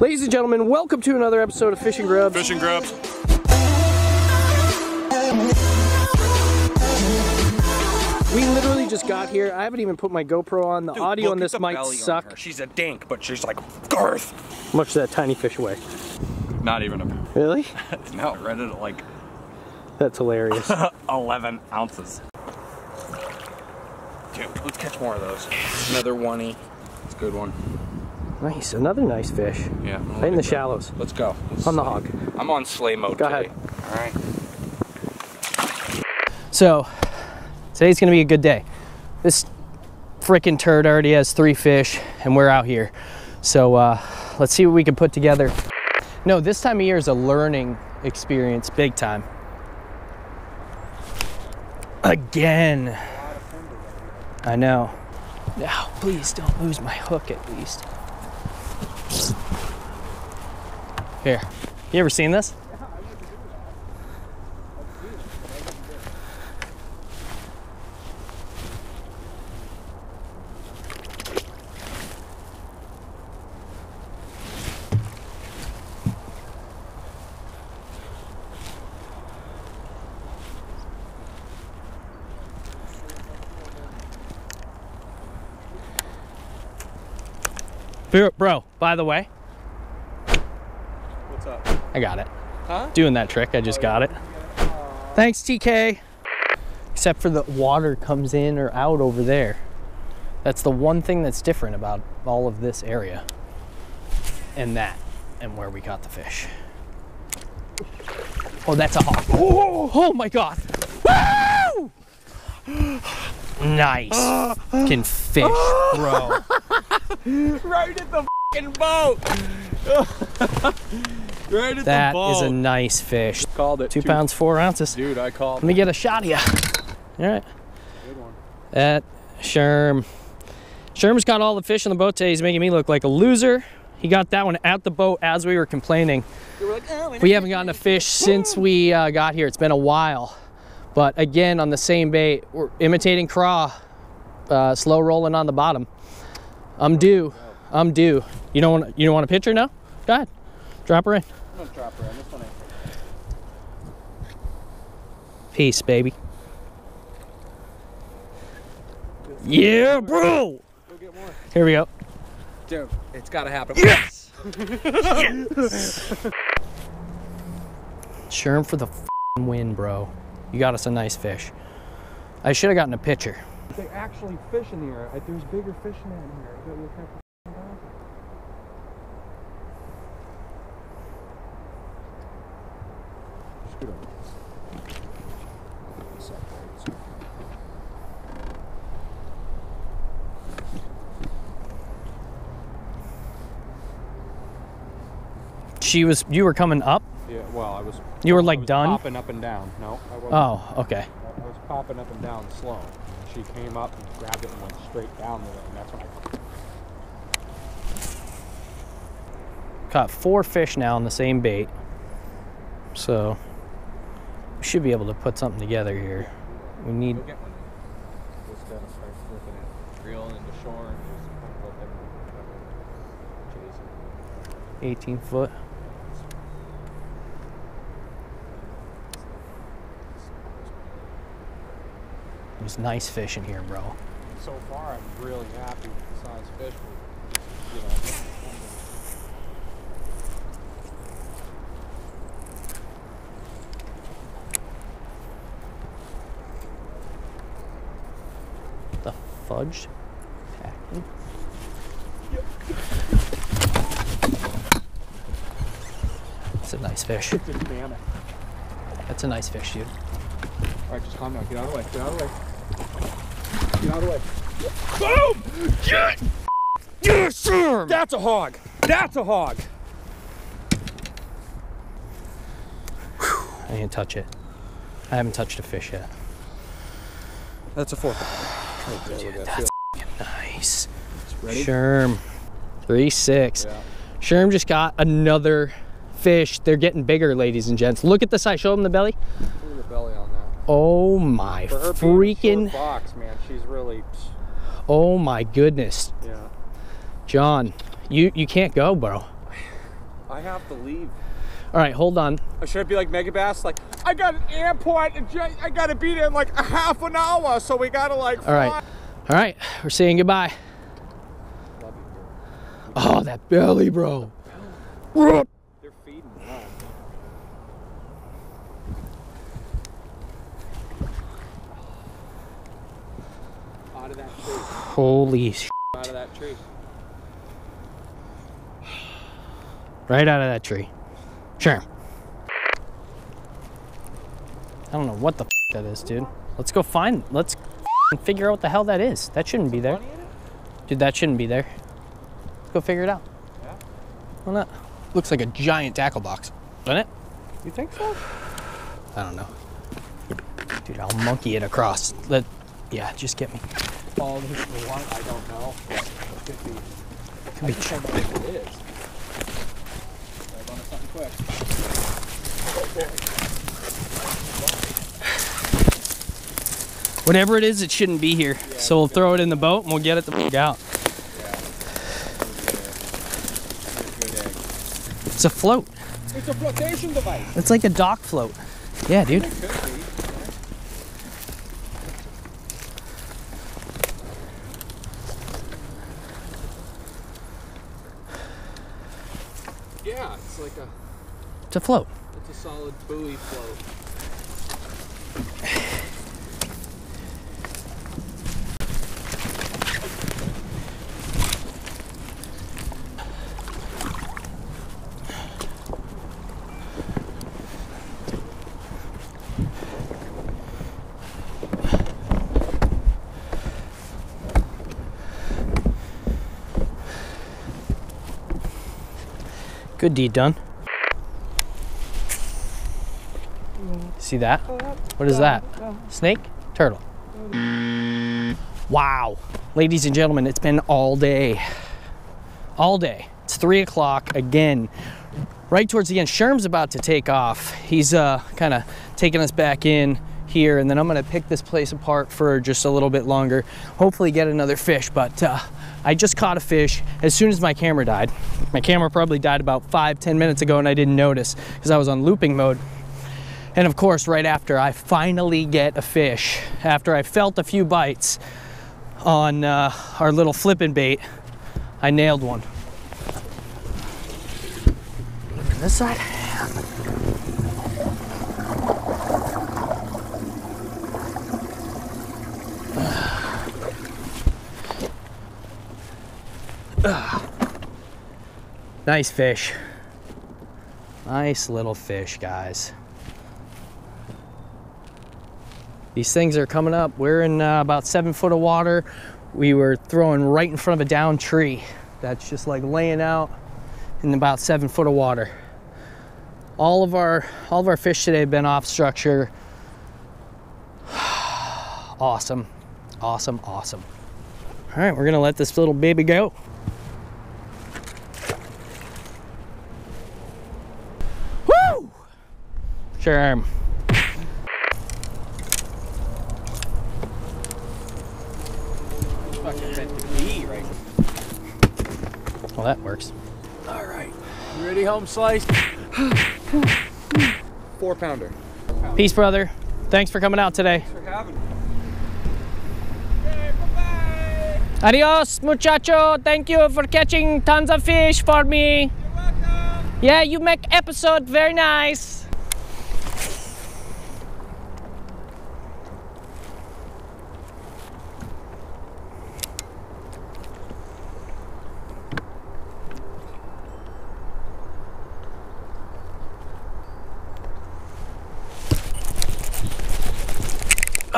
Ladies and gentlemen, welcome to another episode of Fishing GrubbZ. Fishing GrubbZ. We literally just got here. I haven't even put my GoPro on. The Dude, audio on this might suck. She's a dink, but she's like girth. How much that tiny fish weigh? Not even a. Really? No, read it at like That's hilarious. 11 ounces. Dude, let's catch more of those. Another oney. It's a good one. Nice. Another nice fish. Yeah. Right in the shallows. Let's go. Let's On the hog. I'm on sleigh mode Go today. ahead. All right. So, today's gonna be a good day. This freaking turd already has three fish, and we're out here. So, uh, let's see what we can put together. No, this time of year is a learning experience, big time. Again. I know. Now, please don't lose my hook at least. Here. You ever seen this? Bro, by the way? I got it. Huh? Doing that trick, I just got it. Thanks, TK. Except for the water comes in or out over there. That's the one thing that's different about all of this area. And that, and where we caught the fish. Oh, that's a hawk. Oh, oh my god. Woo! Nice. Can fish, bro. Right at the fucking boat. right at That the boat. is a nice fish. Called it. Two pounds, four ounces. Dude, I called. Let me get a shot of you. All right. Good one. That Sherm. Sherm's got all the fish on the boat today. He's making me look like a loser. He got that one at the boat as we were complaining. oh, We haven't gotten a fish since we uh, got here. It's been a while. But again, on the same bait, we're imitating craw, uh, slow rolling on the bottom. I'm due. I'm due. You don't want you don't want a picture now? Go ahead. Drop her in. I'm gonna drop her in. This one. Eh? Peace, baby. Yeah, bro. Go get more. Here we go. Dude, it's gotta happen. Yes! Sherm for the f***ing win, bro. You got us a nice fish. I should have gotten a picture. They actually fish in the air. There's bigger fish in here. You gotta look at the f***ing dog. Scoot over. She was, you were coming up? Yeah, well, I was. You were I like was done? Popping up and down. No, I wasn't. Oh, okay. I was popping up and down slow. She came up and grabbed it and went straight down with it, and that's when I. Caught four fish now on the same bait. So, we should be able to put something together here. We need, Eighteen get one. Just gotta start flipping it, reeling into shore, and just kind of let them chase it. 18 foot. There's nice fish in here, bro. So far, I'm really happy with the size fish. but, You know, The fudge tackle. That's a nice fish. it's a mammoth. That's a nice fish, dude. All right, just calm down. Get out of the way. Get out of the way. Get out of the way. Boom! Get! Yes, sir! That's a hog. That's a hog. I didn't touch it. I haven't touched a fish yet. That's a fourth. that's nice. Ready? Sherm. Three six. Yeah. Sherm just got another fish. They're getting bigger, ladies and gents. Look at the size. Show them the belly. Look at the belly on that. Oh my For her being freaking. box, man, she's really. Oh my goodness. Yeah. John, you, you can't go, bro. I have to leave. All right, hold on. Or should I be like Megabass? Like, I got an airport and I gotta be there in like a half an hour, so we gotta like. All right. All right, we're saying goodbye. Oh, that belly, bro. They're feeding. Wow. Out of that tree. Holy sh! Out of that tree. Right out of that tree. Sure. I don't know what the f- that is, dude. Let's go find. Let's figure out what the hell that is. That shouldn't be there, Money in it? dude. That shouldn't be there. Let's go figure it out. Yeah. Why not? Looks like a giant tackle box, doesn't it? You think so? I don't know. Dude, I'll monkey it across. Let, yeah, just get me. The one. I don't know. Could be. Could be I just don't know what it is. Grab onto something quick. Whatever it is, it shouldn't be here. So we'll throw it in the boat and we'll get it the f- out. It's a float. It's a flotation device. It's like a dock float. Yeah, dude. It could be. Yeah, it's like a It's a float. it's a solid buoy float. Good deed done. See that? What is that? Snake? Turtle. Wow. Ladies and gentlemen, it's been all day. All day. It's three o'clock again. Right towards the end, Sherm's about to take off. He's uh, kind of taking us back in here, and then I'm gonna pick this place apart for just a little bit longer. Hopefully, get another fish. But uh, I just caught a fish as soon as my camera died. My camera probably died about five, ten minutes ago, and I didn't notice because I was on looping mode. And of course, right after I finally get a fish, after I felt a few bites on uh, our little flipping bait, I nailed one. On this side. Nice fish. Nice little fish, guys. These things are coming up. We're in uh, about seven foot of water. We were throwing right in front of a down tree that's just like laying out in about seven foot of water. All of our all of our fish today have been off structure. awesome, awesome, awesome. All right, we're gonna let this little baby go. Woo! Sure. Fucking meant to be right. Well, that works. All right. You ready, home slice? Four pounder. Peace, brother. Thanks for coming out today. Thanks for having me. Okay, bye-bye. Adios, muchacho. Thank you for catching tons of fish for me. You're welcome. Yeah, you make episode very nice.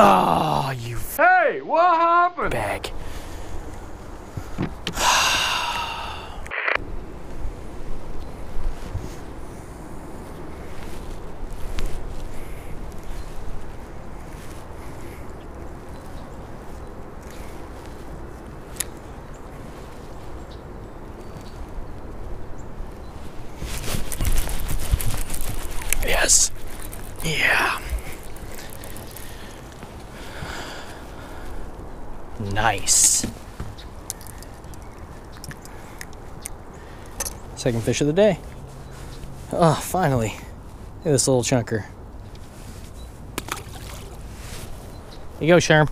Oh, you Hey, what happened? bag. Yes. Yeah. Nice. Second fish of the day. Oh, finally. Look at this little chunker. You go, Sherm.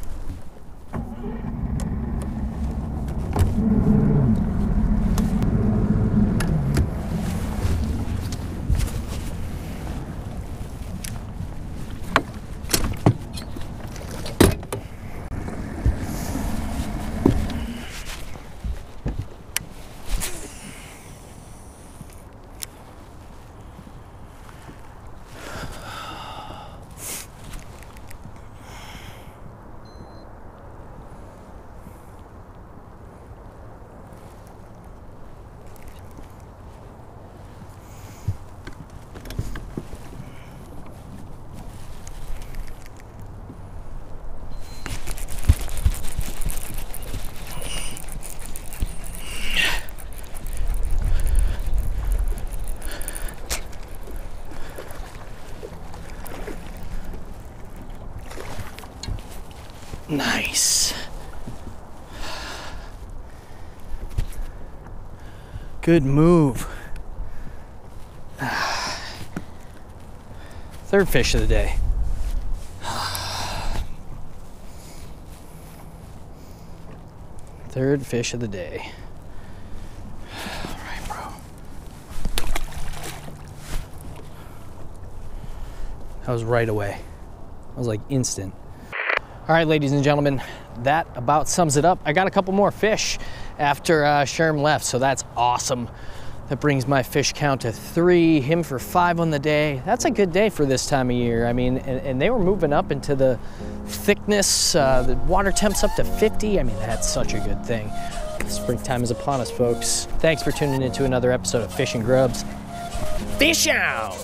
Nice. Good move. Third fish of the day. Third fish of the day. All right, bro. That was right away. That was like instant. All right, ladies and gentlemen, that about sums it up. I got a couple more fish after uh, Sherm left, so that's awesome. That brings my fish count to three, him for five on the day. That's a good day for this time of year. I mean, and, and they were moving up into the thickness, uh, the water temps up to 50. I mean, that's such a good thing. Springtime is upon us, folks. Thanks for tuning into another episode of Fishing GrubbZ. Fish out!